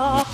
talk.